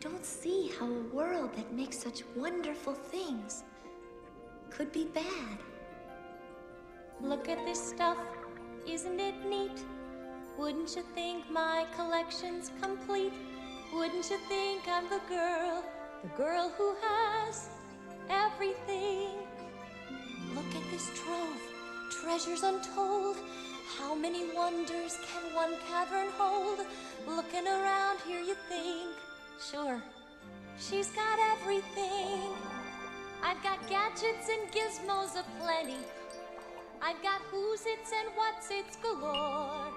don't see how a world that makes such wonderful things could be bad. Look at this stuff, isn't it neat? Wouldn't you think my collection's complete? Wouldn't you think I'm the girl, the girl who has everything? Look at this trove, treasures untold. How many wonders can one cavern hold? Looking around here, you think, sure, she's got everything. I've got gadgets and gizmos aplenty. I've got who's its and what's its galore.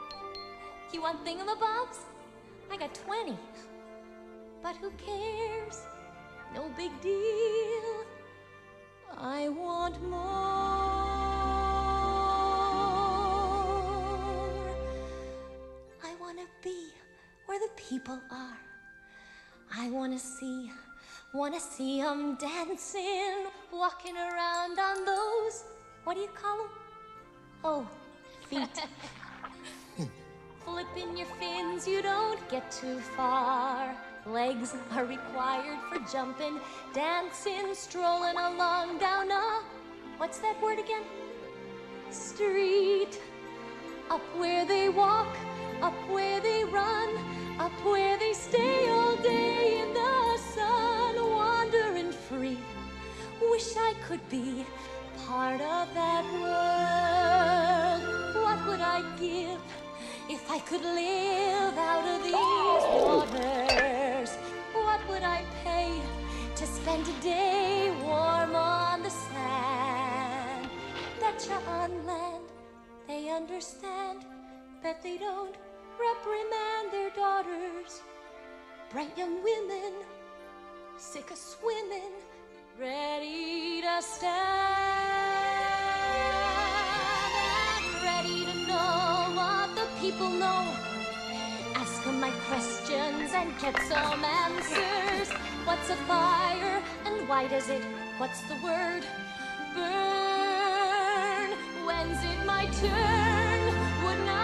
You want thingamabobs? I got 20. But who cares? No big deal. I want more. I want to be where the people are. I want to see, want to see 'em dancing, walking around on those, what do you call 'em? Oh, feet. Flipping your fins, you don't get too far. Legs are required for jumping, dancing, strolling along down a. What's that word again? Street. Up where they walk, up where they run, up where they stay could be part of that world. What would I give if I could live out of these waters? What would I pay to spend a day warm on the sand? Betcha on land they understand, bet they don't reprimand their daughters. Bright young women, sick of swimming, ready to stand and ready to know what the people know. Ask them my questions and get some answers. What's a fire and why does it? What's the word? Burn. When's it my turn? Wouldn't I